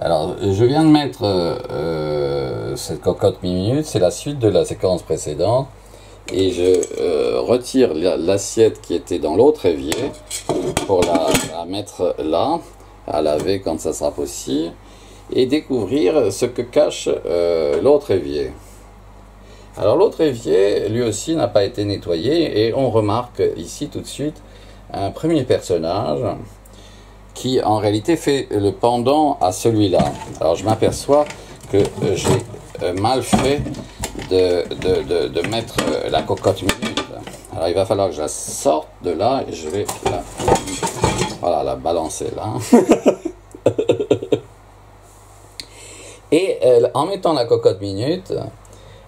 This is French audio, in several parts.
Alors, je viens de mettre euh, cette cocotte minute, c'est la suite de la séquence précédente. Et je euh, retire l'assiette qui était dans l'autre évier pour la, mettre là, à laver quand ça sera possible, et découvrir ce que cache euh, l'autre évier. Alors l'autre évier, lui aussi, n'a pas été nettoyé, et on remarque ici tout de suite un premier personnage qui en réalité fait le pendant à celui-là. Alors je m'aperçois que j'ai euh, mal fait de, de, mettre euh, la cocotte minute. Alors il va falloir que je la sorte de là et je vais la, voilà, la balancer là. et euh, en mettant la cocotte minute,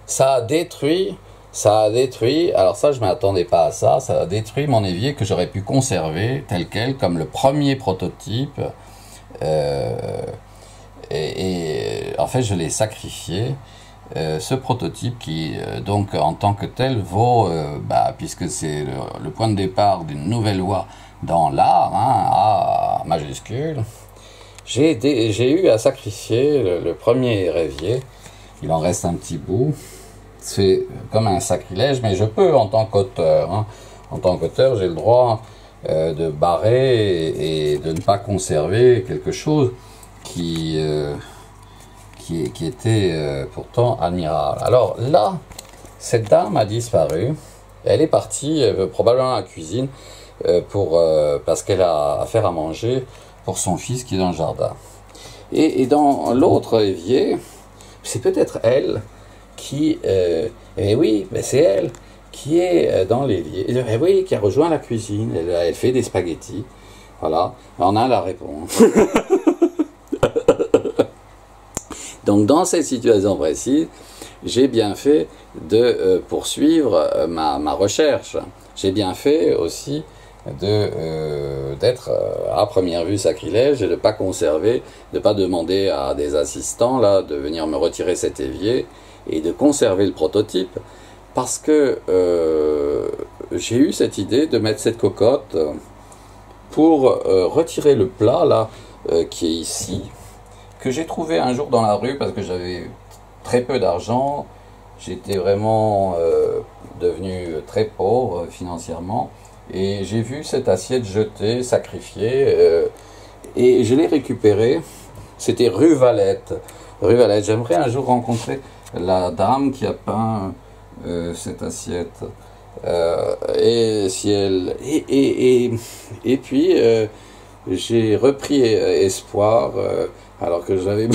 ça a détruit ça a détruit, alors ça je ne m'attendais pas à ça, ça a détruit mon évier que j'aurais pu conserver tel quel, comme le premier prototype. Euh, et, en fait je l'ai sacrifié. Euh, ce prototype qui euh, donc en tant que tel vaut, bah, puisque c'est le, point de départ d'une nouvelle loi dans l'art, hein, A majuscule, j'ai eu à sacrifier le, le premier évier. Il en reste un petit bout c'est comme un sacrilège, mais je peux en tant qu'auteur. Hein. En tant qu'auteur, j'ai le droit euh, de barrer et, de ne pas conserver quelque chose qui, euh, qui, était euh, pourtant admirable. Alors là, cette dame a disparu. Elle est partie probablement à la cuisine pour, parce qu'elle a à faire à manger pour son fils qui est dans le jardin. Et, et dans l'autre évier, c'est peut-être elle qui, euh, eh oui, c'est elle, qui est euh, dans l'évier, eh oui, qui a rejoint la cuisine, elle, fait des spaghettis, voilà, on a la réponse. Donc dans cette situation précise, j'ai bien fait de euh, poursuivre ma, recherche. J'ai bien fait aussi d'être à première vue sacrilège et de ne pas conserver, de ne pas demander à des assistants là de venir me retirer cet évier et de conserver le prototype parce que euh, j'ai eu cette idée de mettre cette cocotte pour euh, retirer le plat là euh, qui est ici que j'ai trouvé un jour dans la rue parce que j'avais très peu d'argent. J'étais vraiment devenu très pauvre financièrement. Et j'ai vu cette assiette jetée sacrifiée et je l'ai récupérée. C'était rue Valette. Rue Valette. J'aimerais un jour rencontrer la dame qui a peint euh, cette assiette. Euh, et si elle et, et, et, puis euh, j'ai repris espoir alors que j'avais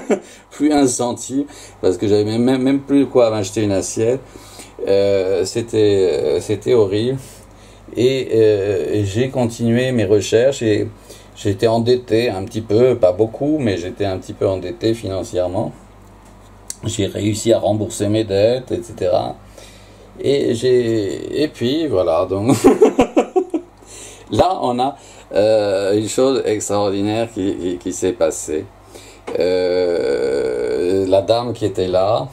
plus un centime parce que j'avais même, même plus quoi m'acheter une assiette c'était c'était horrible et j'ai continué mes recherches et j'étais endetté un petit peu pas beaucoup mais j'étais un petit peu endetté financièrement j'ai réussi à rembourser mes dettes, etc. Et j'ai et puis voilà donc là on a euh, une chose extraordinaire qui, qui, s'est passée. Euh, la dame qui était là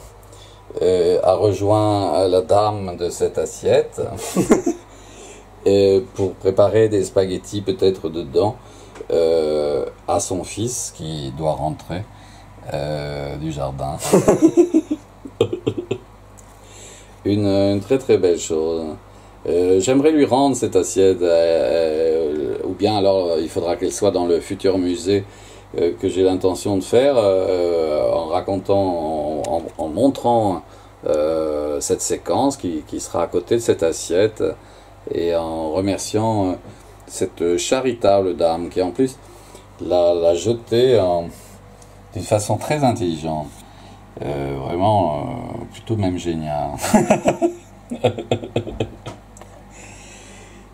euh, a rejoint la dame de cette assiette pour préparer des spaghettis peut-être dedans à son fils qui doit rentrer. Euh, du jardin. une, très très belle chose. Euh, j'aimerais lui rendre cette assiette, euh, ou bien alors il faudra qu'elle soit dans le futur musée que j'ai l'intention de faire, en racontant, en, montrant cette séquence qui, sera à côté de cette assiette, et en remerciant cette charitable dame qui en plus l'a jetée en d'une façon très intelligente. Euh, vraiment, euh, plutôt même génial.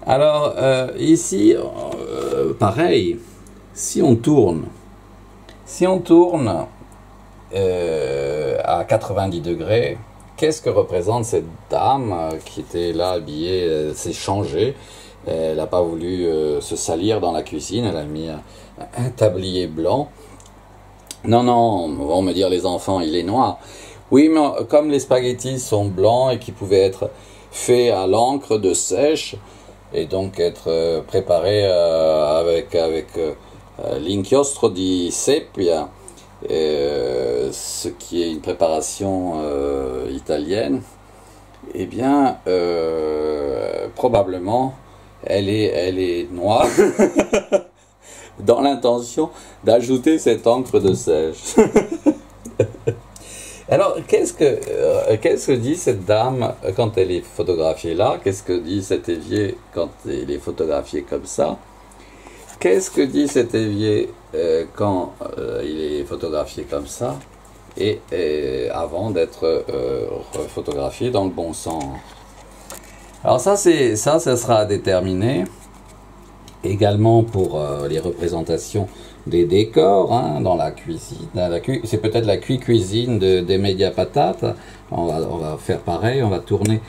Alors, euh, ici, pareil, si on tourne, si on tourne à 90 degrés, qu'est-ce que représente cette dame qui était là habillée, s'est changée? Elle n'a pas voulu se salir dans la cuisine, elle a mis un tablier blanc. Non, non, vont me dire les enfants, il est noir. Oui, mais comme les spaghettis sont blancs et qui pouvaient être faits à l'encre de sèche et donc être euh, préparés euh, avec, avec euh, l'inchiostro di seppia, ce qui est une préparation italienne, eh bien, probablement, elle est, elle est noire, dans l'intention d'ajouter cette encre de sèche. Alors, qu'est-ce que, euh, qu'est-ce que dit cette dame quand elle est photographiée là? Qu'est-ce que dit cet évier quand il est photographié comme ça? Qu'est-ce que dit cet évier euh, quand euh, il est photographié comme ça? Et, avant d'être photographié dans le bon sens. Alors ça, c'est ça, ça sera à déterminer également pour les représentations des décors hein, dans la cuisine. c'est peut-être la cuisine de, des médias patates. On va, faire pareil, on va tourner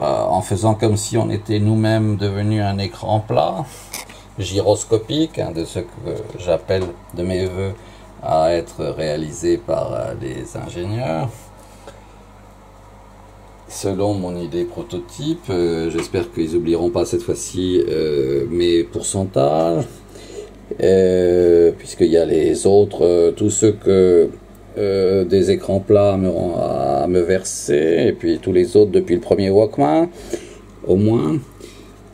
euh, en faisant comme si on était nous-mêmes devenus un écran plat, gyroscopique, hein, de ce que j'appelle de mes voeux à être réalisé par euh, les ingénieurs. Selon mon idée prototype, euh, j'espère qu'ils n'oublieront pas cette fois-ci mes pourcentages. Euh, puisqu'il y a les autres, euh, tous ceux que euh, des écrans plats à, à me verser, et puis tous les autres depuis le premier Walkman, au moins,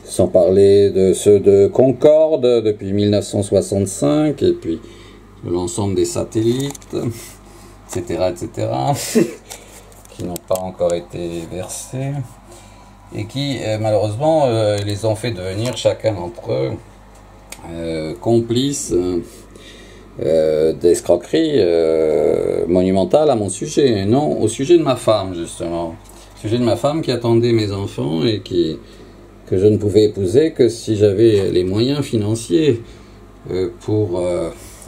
sans parler de ceux de Concorde depuis 1965, et puis l'ensemble des satellites, etc., etc., qui n'ont pas encore été versés, et qui, malheureusement, les ont fait devenir chacun d'entre eux euh, complice euh, euh, d'escroquerie monumentale à mon sujet, non au sujet de ma femme justement, au sujet de ma femme qui attendait mes enfants et qui que je ne pouvais épouser que si j'avais les moyens financiers pour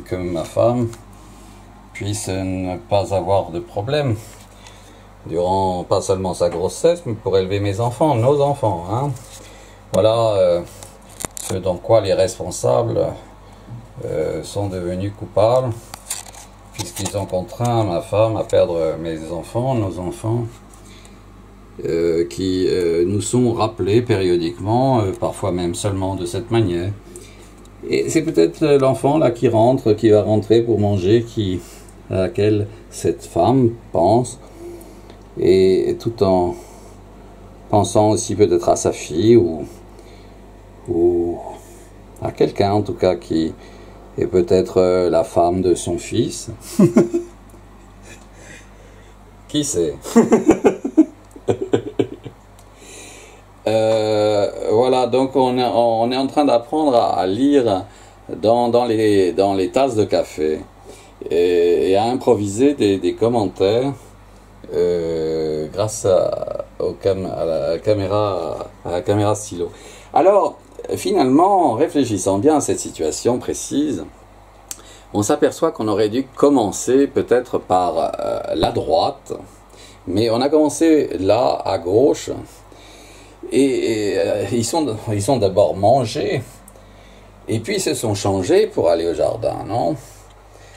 que ma femme puisse ne pas avoir de problème durant pas seulement sa grossesse, mais pour élever mes enfants, nos enfants. Hein. Voilà ce dans quoi les responsables euh, sont devenus coupables, puisqu'ils ont contraint ma femme à perdre mes enfants, nos enfants, euh, qui euh, nous sont rappelés périodiquement, parfois même seulement de cette manière. Et c'est peut-être l'enfant là qui rentre, qui va rentrer pour manger, à laquelle cette femme pense, et tout en pensant aussi peut-être à sa fille ou ou à quelqu'un en tout cas qui est peut-être euh, la femme de son fils. qui sait? Euh, Voilà, donc on est, on est en train d'apprendre à, lire dans, dans, les, dans les tasses de café et, à improviser des, commentaires euh, grâce à, la caméra à la caméra stylo. Alors, finalement, en réfléchissant bien à cette situation précise, on s'aperçoit qu'on aurait dû commencer peut-être par euh, la droite, mais on a commencé là, à gauche, et, euh, ils sont, ils sont d'abord mangés, et puis ils se sont changés pour aller au jardin, non?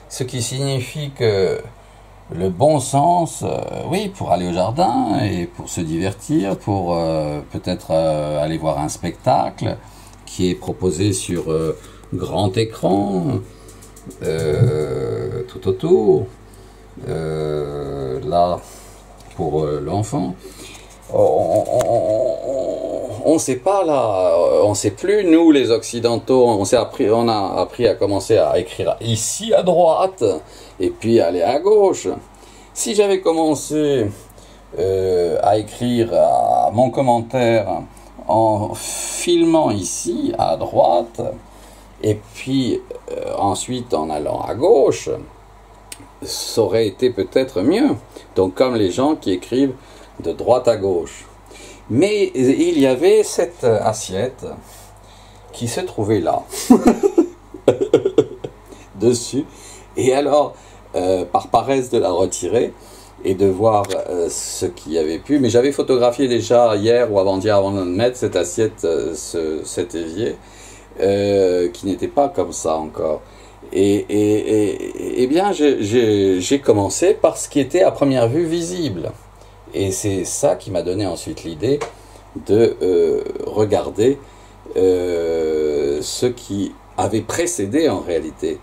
Ce qui signifie que le bon sens, euh, oui, pour aller au jardin et pour se divertir, pour peut-être aller voir un spectacle, qui est proposé sur euh, grand écran, euh, tout autour. Euh, là, pour l'enfant. Ne sait pas là, on ne sait plus, nous les Occidentaux, on, appris, on a appris à commencer à écrire ici à droite et puis aller à gauche. Si j'avais commencé à écrire mon commentaire en filmant ici à droite et puis euh, ensuite en allant à gauche, ça aurait été peut-être mieux. Donc comme les gens qui écrivent de droite à gauche. Mais il y avait cette assiette qui se trouvait là, dessus. Et alors, euh, par paresse de la retirer, et de voir euh, ce qu'il y avait pu. Mais j'avais photographié déjà hier ou avant-hier avant de mettre cette assiette, euh, ce, cet évier, qui n'était pas comme ça encore. Et, et, et, et bien, j'ai commencé par ce qui était à première vue visible. Et c'est ça qui m'a donné ensuite l'idée de regarder ce qui avait précédé en réalité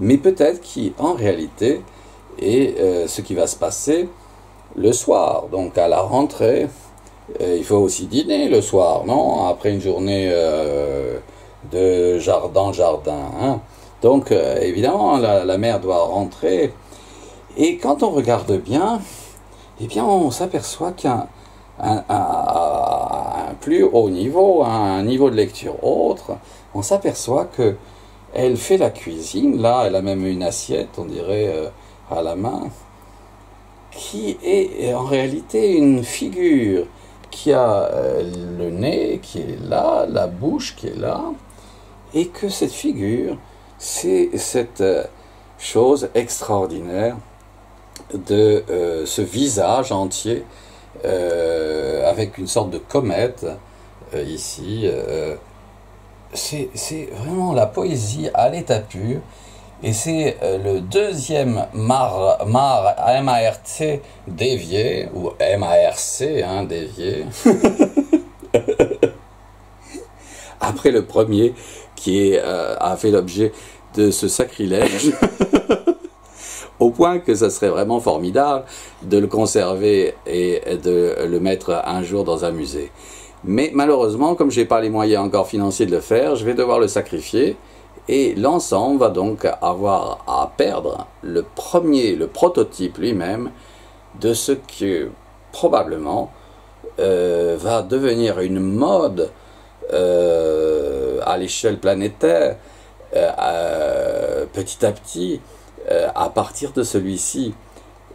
mais peut-être qu'en réalité, et ce qui va se passer le soir, donc à la rentrée, il faut aussi dîner le soir, non? Après une journée de jardin, jardin. Hein? Donc évidemment, la, la, mère doit rentrer. Et quand on regarde bien, eh bien on s'aperçoit qu'un un, plus haut niveau, un niveau de lecture autre, on s'aperçoit que elle fait la cuisine. Là, elle a même une assiette, on dirait, euh, à la main, qui est en réalité une figure qui a euh, le nez qui est là, la bouche qui est là, et que cette figure, c'est cette euh, chose extraordinaire de ce visage entier euh, avec une sorte de comète euh, ici. Euh, c'est vraiment la poésie à l'état pur. Et c'est le deuxième mar, mar, M-A-R-T dévié, ou M-A-R-C hein, dévié. Après le premier qui est, a fait l'objet de ce sacrilège. au point que ça serait vraiment formidable de le conserver et de le mettre un jour dans un musée. Mais malheureusement, comme je n'ai pas les moyens encore financiers de le faire, je vais devoir le sacrifier et l'ensemble va donc avoir à perdre le premier, le prototype lui-même de ce que probablement euh, va devenir une mode euh, à l'échelle planétaire euh, petit à petit euh, à partir de celui-ci.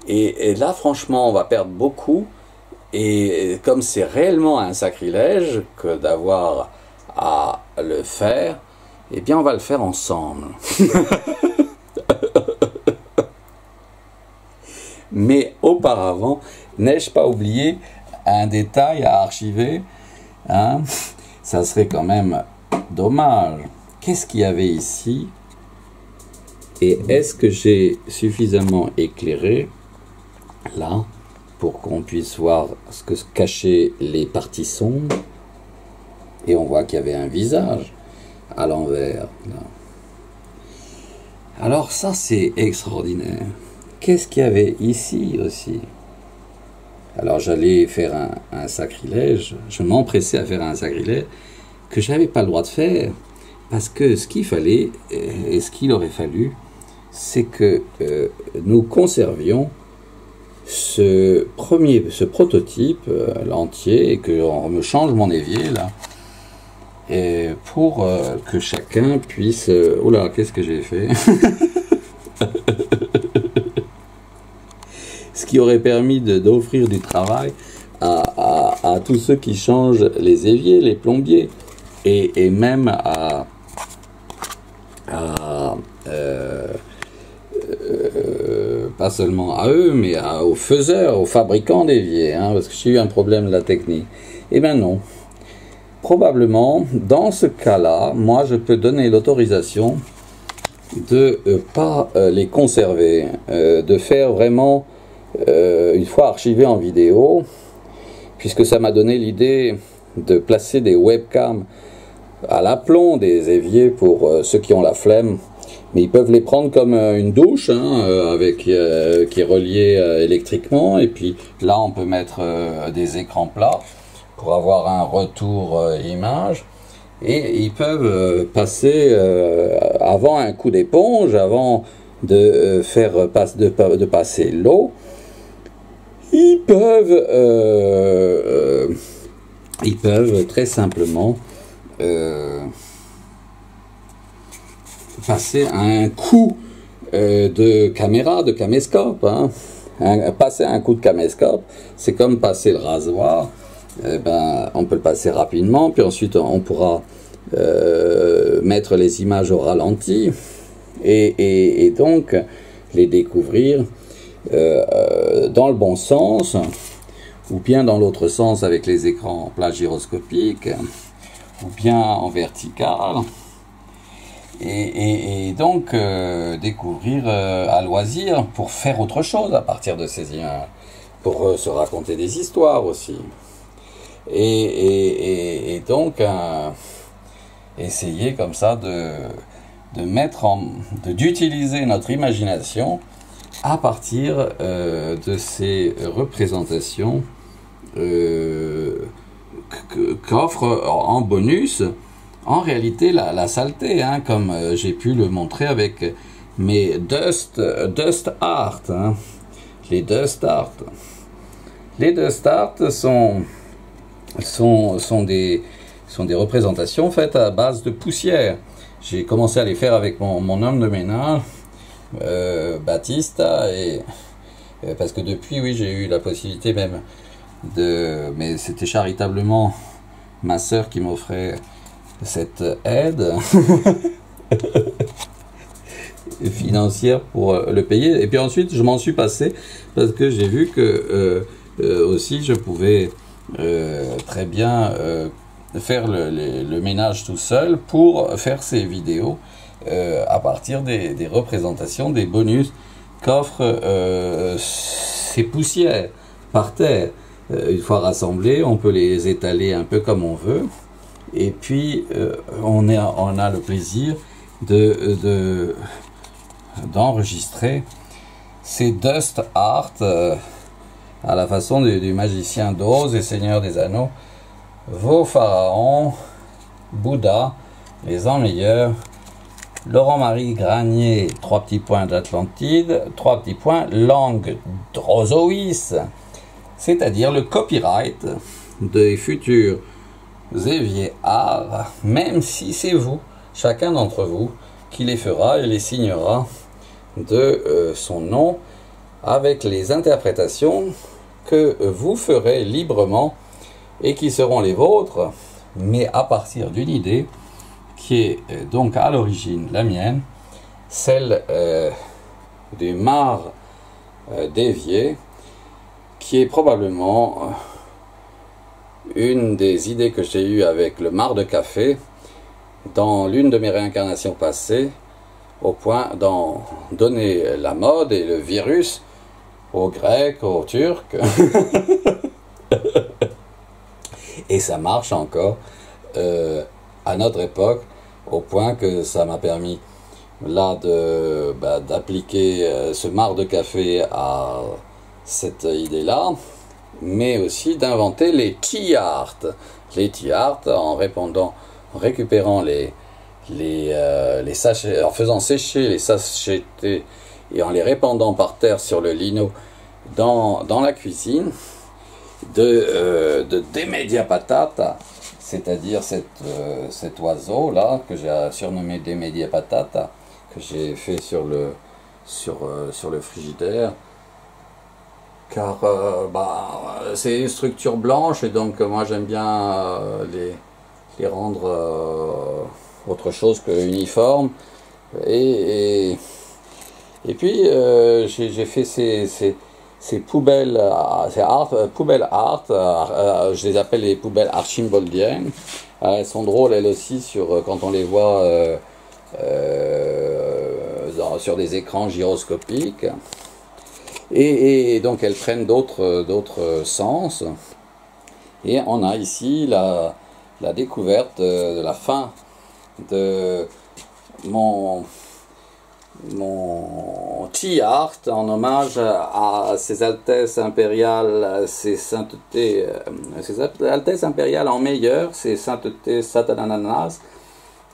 Et, là, franchement, on va perdre beaucoup. Et comme c'est réellement un sacrilège que d'avoir à le faire, eh bien, on va le faire ensemble. Mais auparavant, n'ai-je pas oublié un détail à archiver hein? Ça serait quand même dommage. Qu'est-ce qu'il y avait ici? Et est-ce que j'ai suffisamment éclairé là pour qu'on puisse voir ce que cachaient les parties sombres? Et on voit qu'il y avait un visage à l'envers. Alors ça c'est extraordinaire. Qu'est-ce qu'il y avait ici aussi? Alors j'allais faire un, un sacrilège, je m'empressais à faire un sacrilège que je n'avais pas le droit de faire parce que ce qu'il fallait et ce qu'il aurait fallu, c'est que euh, nous conservions ce prototype, euh, l'entier, et que on me change mon évier là, et pour euh, que chacun puisse. oh là, qu'est-ce que j'ai fait? Ce qui aurait permis d'offrir du travail à, tous ceux qui changent les éviers, les plombiers, et, même à seulement à eux, mais aux faiseurs, aux fabricants d'éviers, hein, parce que j'ai eu un problème de la technique. Eh bien non. Probablement, dans ce cas-là, moi je peux donner l'autorisation de euh, pas euh, les conserver, de faire vraiment, une fois archivé en vidéo, puisque ça m'a donné l'idée de placer des webcams à l'aplomb des éviers pour ceux qui ont la flemme mais ils peuvent les prendre comme euh, une douche, hein, euh, avec euh, qui est reliée électriquement. Et puis là, on peut mettre des écrans plats pour avoir un retour image. Et ils peuvent passer avant un coup d'éponge, avant de faire de, de passer l'eau. Ils peuvent, ils peuvent très simplement passer un coup euh, de caméra, de caméscope. Hein. passer un coup de caméscope, c'est comme passer le rasoir. Eh ben, on peut le passer rapidement, puis ensuite on pourra euh, mettre les images au ralenti et, donc les découvrir euh, dans le bon sens ou bien dans l'autre sens avec les écrans plats gyroscopiques ou bien en vertical et, donc euh, découvrir euh, à loisir pour faire autre chose à partir de ces images, pour euh, se raconter des histoires aussi. Et, donc essayer comme ça de, de mettre en, d'utiliser notre imagination à partir euh, de ces représentations euh, qu'offre en bonus en réalité la, saleté, hein, comme euh, j'ai pu le montrer avec mes Dust, dust Art. Hein. les Dust Art. Les Dust Art sont, sont, sont, des, sont des représentations faites à base de poussière. J'ai commencé à les faire avec mon, homme de ménage, euh, Baptiste, et, euh, parce que depuis, oui, j'ai eu la possibilité même de... Mais c'était charitablement ma sœur qui m'offrait cette aide financière pour euh, le payer. Et puis ensuite, je m'en suis passé parce que j'ai vu que euh, euh, aussi je pouvais très bien faire le, ménage tout seul pour faire ces vidéos à partir des, des, représentations, des bonus qu'offrent ces poussières par terre. une fois rassemblées, on peut les étaler un peu comme on veut. Et puis, euh, on, est, on, a le plaisir de, d'enregistrer ces dust art euh, à la façon du, magicien d'Oz et Seigneur des Anneaux, vos pharaons, Bouddha, les ans meilleurs, Laurent-Marie Granier, trois petits points d'Atlantide, trois petits points langue drozoïs, c'est-à-dire le copyright des futurs Xavier Art, même si c'est vous, chacun d'entre vous, qui les fera et les signera de euh, son nom avec les interprétations que vous ferez librement et qui seront les vôtres, mais à partir d'une idée qui est euh, donc à l'origine la mienne, celle euh, du mar dévié, qui est probablement une des idées que j'ai eues avec le mar de café dans l'une de mes réincarnations passées, au point d'en donner la mode et le virus aux Grecs, aux Turcs. et ça marche encore euh, à notre époque, au point que ça m'a permis là de bah, d'appliquer euh, ce mar de café à cette idée-là mais aussi d'inventer les tea art. Les tea art en récupérant les, euh, les sachets, en faisant sécher les sachets et en les répandant par terre sur le lino dans, dans la cuisine, de, euh, de Demedia patata, c'est-à-dire euh, cet oiseau là que j'ai surnommé Demedia patata, que j'ai fait sur le, sur, sur le frigidaire car euh, bah, c'est une structure blanche et donc moi j'aime bien euh, les, rendre euh, autre chose que uniforme. Et, puis j'ai fait ces, poubelles, art, poubelles art, je les appelle les poubelles archimboldiennes. elles sont drôles elles aussi sur, quand on les voit sur des écrans gyroscopiques. Et, donc elles prennent d'autres sens. Et on a ici la, la découverte de la fin de mon, mon tea art en hommage à ses altesses impériales, ses saintetés, ses altesses impériales en meilleur, ses saintetés satanananas,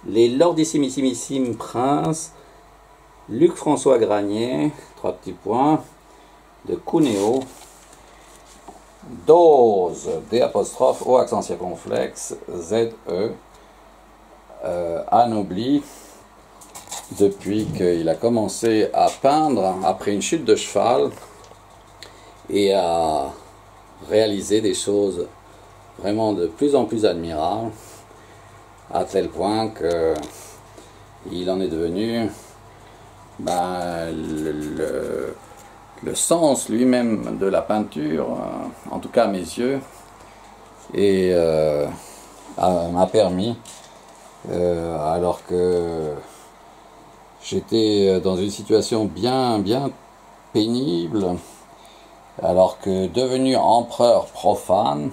les lordissimissimissime princes, Luc François Granier, trois petits points, de Cuneo, dose, D apostrophe, O accent circonflexe, ZE, euh, anobli, depuis qu'il a commencé à peindre après une chute de cheval et à réaliser des choses vraiment de plus en plus admirables, à tel point que il en est devenu ben, le le sens lui-même de la peinture, euh, en tout cas à mes yeux, et euh, m'a permis, euh, alors que j'étais dans une situation bien, bien pénible, alors que devenu empereur profane,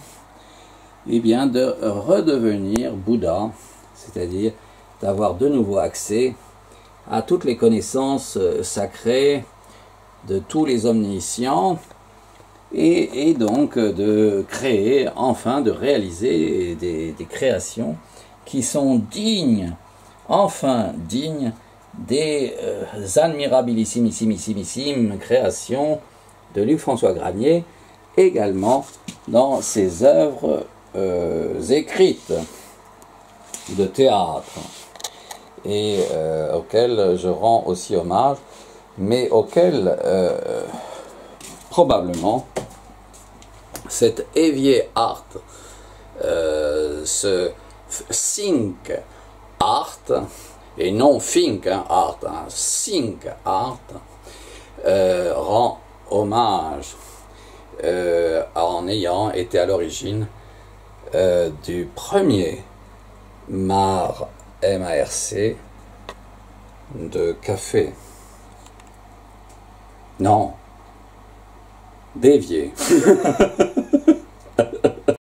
et eh bien de redevenir Bouddha, c'est-à-dire d'avoir de nouveau accès à toutes les connaissances sacrées de tous les omniscients et, donc de créer, enfin de réaliser des, créations qui sont dignes, enfin dignes des euh, créations de Luc François Granier, également dans ses œuvres euh, écrites de théâtre et euh, auxquelles je rends aussi hommage, mais auxquelles euh, probablement cet évier art, ce think art, et non think art, hein, art, rend hommage en ayant été à l'origine du premier MAR, M-A-R-C, de café. Non, d'évier.